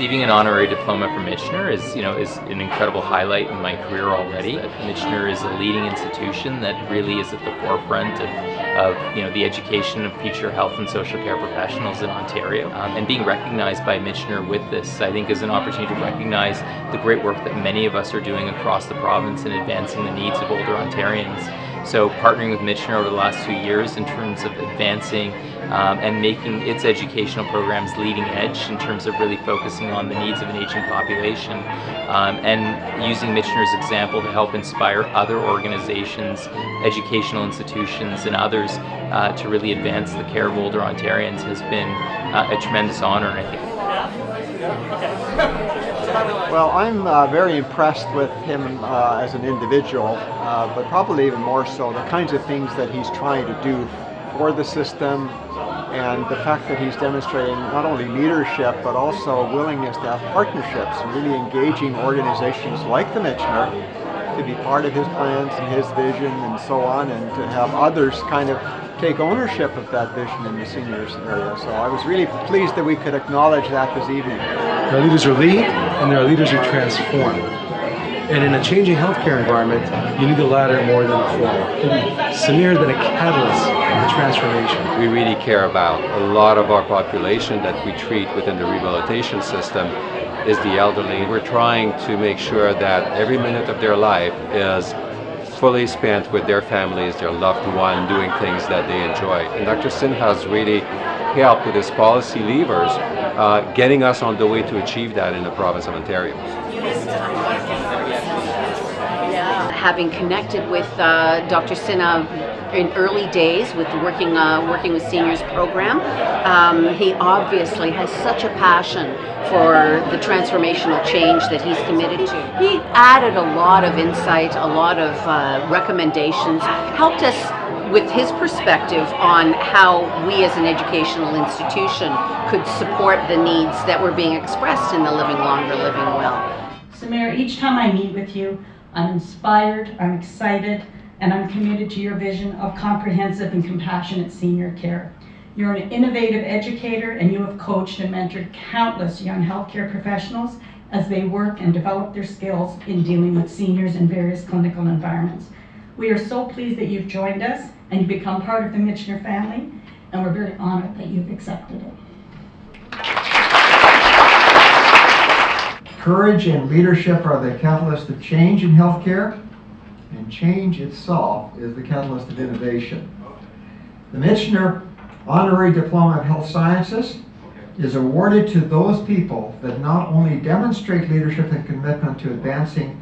Receiving an honorary diploma from Michener is, you know, is an incredible highlight in my career already. Michener is a leading institution that really is at the forefront of, of you know, the education of future health and social care professionals in Ontario. Um, and being recognized by Michener with this, I think, is an opportunity to recognize the great work that many of us are doing across the province in advancing the needs of older Ontarians. So partnering with Michener over the last two years in terms of advancing um, and making its educational programs leading edge in terms of really focusing on the needs of an aging population um, and using Michener's example to help inspire other organizations, educational institutions and others uh, to really advance the care of older Ontarians has been uh, a tremendous honor I think well, I'm uh, very impressed with him uh, as an individual, uh, but probably even more so the kinds of things that he's trying to do for the system and the fact that he's demonstrating not only leadership but also a willingness to have partnerships really engaging organizations like the Michener to be part of his plans and his vision and so on and to have others kind of take ownership of that vision in the seniors area. So I was really pleased that we could acknowledge that this evening. Our leaders are lead and our leaders are transform. And in a changing healthcare environment, you need the latter more than the former. Samir has been a catalyst for the transformation. We really care about a lot of our population that we treat within the rehabilitation system is the elderly. We're trying to make sure that every minute of their life is fully spent with their families, their loved one, doing things that they enjoy. And Dr. Sinha has really helped with his policy levers, uh, getting us on the way to achieve that in the province of Ontario. Having connected with uh, Dr. Sinha in early days with working uh, working with seniors program, um, he obviously has such a passion for the transformational change that he's committed to. He added a lot of insight, a lot of uh, recommendations, helped us with his perspective on how we as an educational institution could support the needs that were being expressed in the Living Longer, Living Well. Samir, each time I meet with you, I'm inspired, I'm excited, and I'm committed to your vision of comprehensive and compassionate senior care. You're an innovative educator and you have coached and mentored countless young healthcare professionals as they work and develop their skills in dealing with seniors in various clinical environments. We are so pleased that you've joined us and you've become part of the Michener family, and we're very honored that you've accepted it. Courage and leadership are the catalyst of change in healthcare, and change itself is the catalyst of innovation. The Michener Honorary Diploma of Health Sciences is awarded to those people that not only demonstrate leadership and commitment to advancing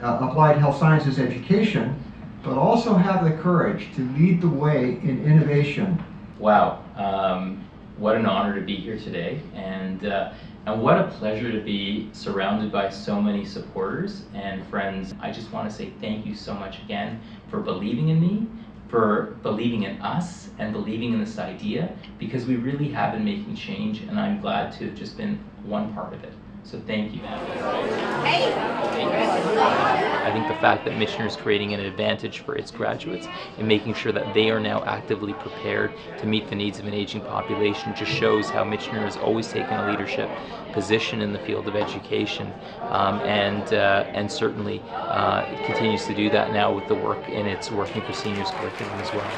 uh, applied health sciences education, but also have the courage to lead the way in innovation. Wow, um, what an honor to be here today, and uh, and what a pleasure to be surrounded by so many supporters and friends. I just want to say thank you so much again for believing in me, for believing in us, and believing in this idea, because we really have been making change, and I'm glad to have just been one part of it. So thank you. The fact that Michener is creating an advantage for its graduates and making sure that they are now actively prepared to meet the needs of an aging population just shows how Michener has always taken a leadership position in the field of education um, and uh, and certainly uh, continues to do that now with the work in its Working for Seniors curriculum as well.